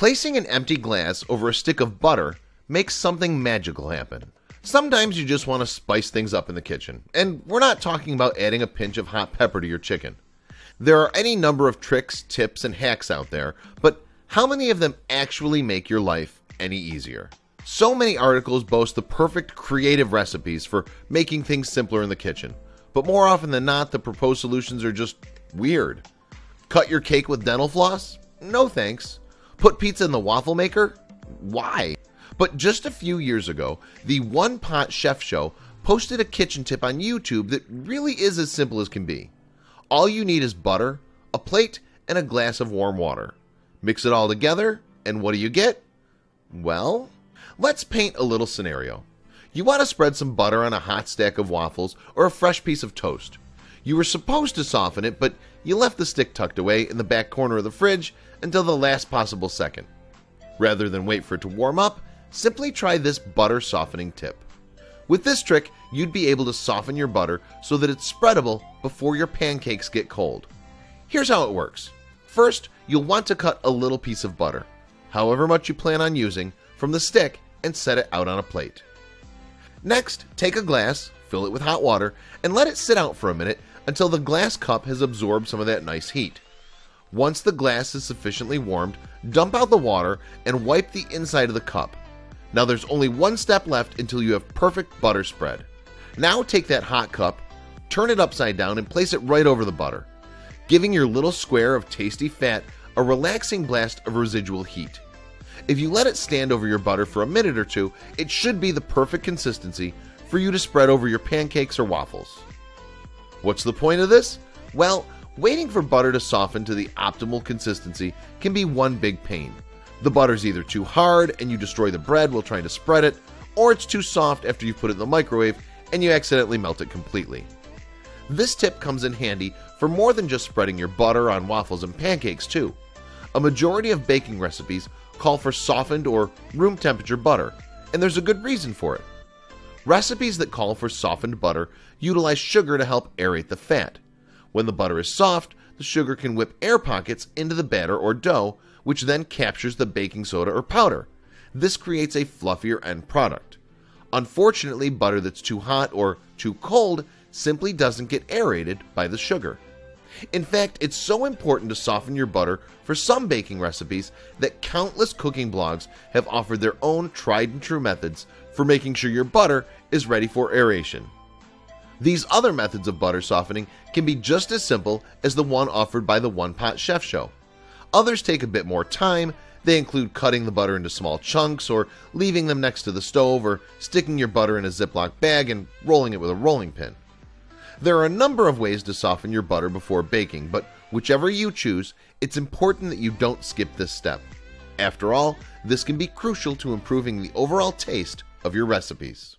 Placing an empty glass over a stick of butter makes something magical happen. Sometimes you just want to spice things up in the kitchen, and we're not talking about adding a pinch of hot pepper to your chicken. There are any number of tricks, tips, and hacks out there, but how many of them actually make your life any easier? So many articles boast the perfect creative recipes for making things simpler in the kitchen, but more often than not, the proposed solutions are just weird. Cut your cake with dental floss? No thanks. Put pizza in the waffle maker? Why? But just a few years ago, the One Pot Chef Show posted a kitchen tip on YouTube that really is as simple as can be. All you need is butter, a plate, and a glass of warm water. Mix it all together, and what do you get? Well, let's paint a little scenario. You want to spread some butter on a hot stack of waffles or a fresh piece of toast. You were supposed to soften it, but you left the stick tucked away in the back corner of the fridge until the last possible second. Rather than wait for it to warm up, simply try this butter softening tip. With this trick, you'd be able to soften your butter so that it's spreadable before your pancakes get cold. Here's how it works. First, you'll want to cut a little piece of butter, however much you plan on using, from the stick and set it out on a plate. Next, take a glass, fill it with hot water, and let it sit out for a minute until the glass cup has absorbed some of that nice heat. Once the glass is sufficiently warmed, dump out the water and wipe the inside of the cup. Now there's only one step left until you have perfect butter spread. Now take that hot cup, turn it upside down and place it right over the butter, giving your little square of tasty fat a relaxing blast of residual heat. If you let it stand over your butter for a minute or two, it should be the perfect consistency for you to spread over your pancakes or waffles. What's the point of this? Well, waiting for butter to soften to the optimal consistency can be one big pain. The butter's either too hard and you destroy the bread while trying to spread it, or it's too soft after you put it in the microwave and you accidentally melt it completely. This tip comes in handy for more than just spreading your butter on waffles and pancakes too. A majority of baking recipes call for softened or room temperature butter, and there's a good reason for it. Recipes that call for softened butter utilize sugar to help aerate the fat. When the butter is soft, the sugar can whip air pockets into the batter or dough, which then captures the baking soda or powder. This creates a fluffier end product. Unfortunately, butter that's too hot or too cold simply doesn't get aerated by the sugar. In fact, it's so important to soften your butter for some baking recipes that countless cooking blogs have offered their own tried and true methods for making sure your butter is ready for aeration. These other methods of butter softening can be just as simple as the one offered by the One Pot Chef Show. Others take a bit more time. They include cutting the butter into small chunks or leaving them next to the stove or sticking your butter in a Ziploc bag and rolling it with a rolling pin. There are a number of ways to soften your butter before baking, but whichever you choose, it's important that you don't skip this step. After all, this can be crucial to improving the overall taste of your recipes.